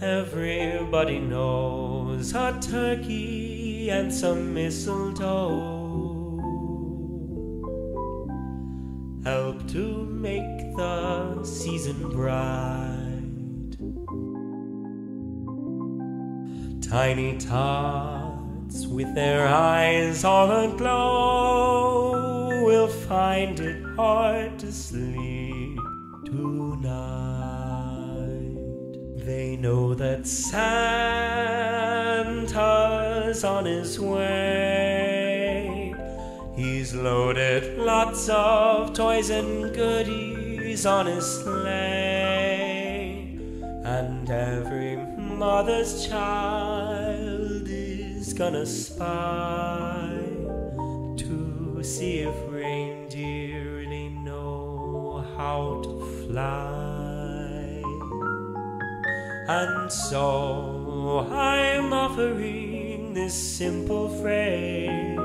Everybody knows a turkey and some mistletoe help to make the season bright. Tiny tots with their eyes all aglow will find it hard to sleep tonight. They know that Santa's on his way. He's loaded lots of toys and goodies on his sleigh. And every mother's child is gonna spy to see if reindeer really know how to fly. And so I'm offering this simple phrase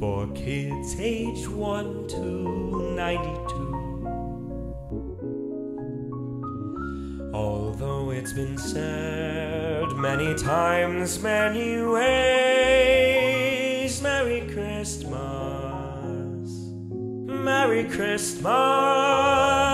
for kids aged 1 to 92. Although it's been said many times, many ways, Merry Christmas, Merry Christmas.